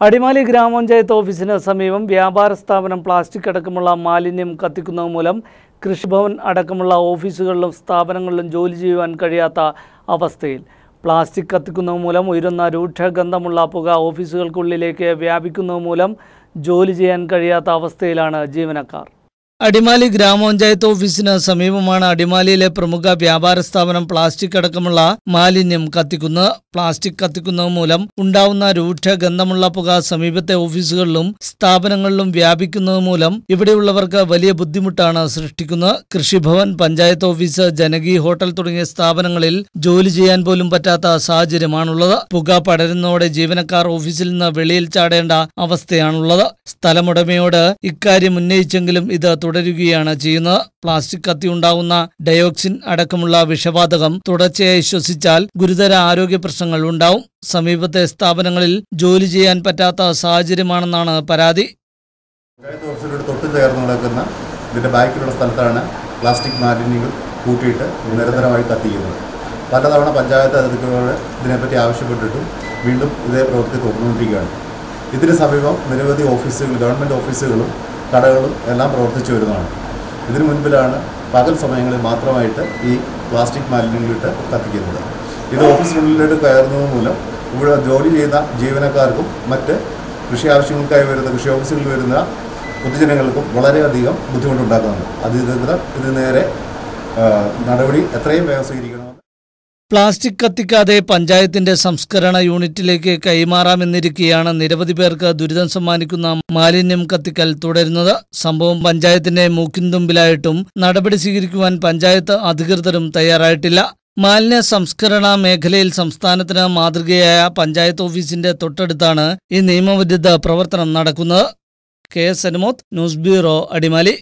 അടിമാലി ഗ്രാമപഞ്ചായത്ത് ഓഫീസിന് സമീപം വ്യാപാര സ്ഥാപനം പ്ലാസ്റ്റിക് അടക്കമുള്ള മാലിന്യം കത്തിക്കുന്നത് മൂലം കൃഷിഭവൻ അടക്കമുള്ള ഓഫീസുകളിലും സ്ഥാപനങ്ങളിലും ജോലി ചെയ്യുവാൻ കഴിയാത്ത അവസ്ഥയിൽ. പ്ലാസ്റ്റിക് കത്തിക്കുന്നത് മൂലം ഉയരുന്ന രൂക്ഷഗന്ധമുള്ള പുക ഓഫീസുകൾക്കുള്ളിലേക്ക് വ്യാപിക്കുന്നത് മൂലം ജോലി ചെയ്യാൻ കഴിയാത്ത അവസ്ഥയിലാണ് ജീവനക്കാർ. അടിമാലി ഗ്രാമപഞ്ചായത്ത് ഓഫീസിന് സമീപമാണ് അടിമാലിയിലെ പ്രമുഖ വ്യാപാര സ്ഥാപനം പ്ലാസ്റ്റിക് അടക്കമുള്ള മാലിന്യം കത്തിക്കുന്നത്. പ്ലാസ്റ്റിക് കത്തിക്കുന്നത് മൂലം ഉണ്ടാവുന്ന രൂക്ഷ ഗന്ധമുള്ള പുക സമീപത്തെ ഓഫീസുകളിലും സ്ഥാപനങ്ങളിലും വ്യാപിക്കുന്നത് മൂലം ഇവിടെയുള്ളവർക്ക് വലിയ ബുദ്ധിമുട്ടാണ് സൃഷ്ടിക്കുന്നത്. കൃഷിഭവൻ പഞ്ചായത്ത് ഓഫീസ് ജനകി ഹോട്ടൽ തുടങ്ങിയ സ്ഥാപനങ്ങളിൽ ജോലി ചെയ്യാൻ പോലും പറ്റാത്ത സാഹചര്യമാണുള്ളത്. പുക പടരുന്നതോടെ ജീവനക്കാർ ഓഫീസിൽ നിന്ന് വെളിയിൽ ചാടേണ്ട അവസ്ഥയാണുള്ളത്. സ്ഥലമുടമയോട് ഇക്കാര്യം ഉന്നയിച്ചെങ്കിലും ഇത് തുടരുകയാണ് ചെയ്യുന്നത്. പ്ലാസ്റ്റിക് കത്തി ഉണ്ടാവുന്ന ഡയോക്സിൻ അടക്കമുള്ള വിഷവാതകം തുടർച്ചയായി ശ്വസിച്ചാൽ ഗുരുതര ആരോഗ്യ പ്രശ്നങ്ങൾ ഉണ്ടാവും. സമീപത്തെ സ്ഥാപനങ്ങളിൽ ജോലി ചെയ്യാൻ പറ്റാത്ത സാഹചര്യമാണെന്നാണ് പരാതി. പഞ്ചായത്ത് ബാക്കിലുള്ള സ്ഥലത്താണ് പ്ലാസ്റ്റിക് മാലിന്യങ്ങൾ കൂട്ടിയിട്ട് നിരന്തരമായി കത്തിക്കുന്നത്. പലതവണ പഞ്ചായത്ത് അധികൃതരോട് ഇതിനെപ്പറ്റി ആവശ്യപ്പെട്ടിട്ടും വീണ്ടും ഇതേ പ്രവൃത്തി തുടർന്നുകൊണ്ടിരിക്കുകയാണ്. ഇതിന് സമീപം നിരവധി ഓഫീസുകൾ ഗവൺമെന്റ് ഓഫീസുകളും കടകളും എല്ലാം പ്രവർത്തിച്ചു വരുന്നതാണ്. ഇതിനു മുൻപിലാണ് പകൽ സമയങ്ങളിൽ മാത്രമായിട്ട് ഈ പ്ലാസ്റ്റിക് മാലിന്യങ്ങളിട്ട് കത്തിക്കുന്നത്. ഇത് ഓഫീസിനുള്ളിലോട്ട് കയറുന്നത് മൂലം ഇവിടെ ജോലി ചെയ്യുന്ന ജീവനക്കാർക്കും മറ്റ് കൃഷി ആവശ്യങ്ങൾക്കായി വരുന്ന കൃഷി ഓഫീസുകളിൽ വരുന്ന പൊതുജനങ്ങൾക്കും വളരെയധികം ബുദ്ധിമുട്ടുണ്ടാക്കുന്നുണ്ട്. അധികൃതർ ഇത് നേരെ നടപടി എത്രയും വേഗം സ്വീകരിക്കണമെന്ന് പ്ലാസ്റ്റിക് കത്തിക്കാതെ പഞ്ചായത്തിന്റെ സംസ്കരണ യൂണിറ്റിലേക്ക് കൈമാറാമെന്നിരിക്കെയാണ് നിരവധി പേർക്ക് ദുരിതം സമ്മാനിക്കുന്ന മാലിന്യം കത്തിക്കൽ തുടരുന്നത്. സംഭവം പഞ്ചായത്തിന്റെ മൂക്കിൻതുമ്പിലായിട്ടും നടപടി സ്വീകരിക്കുവാൻ പഞ്ചായത്ത് അധികൃതരും തയ്യാറായിട്ടില്ല. മാലിന്യ സംസ്കരണ മേഖലയിൽ സംസ്ഥാനത്തിന് മാതൃകയായ പഞ്ചായത്ത് ഓഫീസിന്റെ തൊട്ടടുത്താണ് ഈ നിയമവിരുദ്ധ പ്രവർത്തനം നടക്കുന്നത്. K S Anumod news bureau Adimali.